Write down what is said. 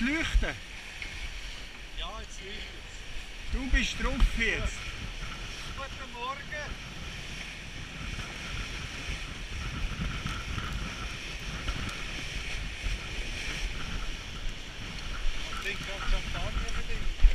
die Leuchten. Ja, jetzt leuchtet Du bist drauf jetzt. Ja. Guten Morgen. Ich denke an Champagner.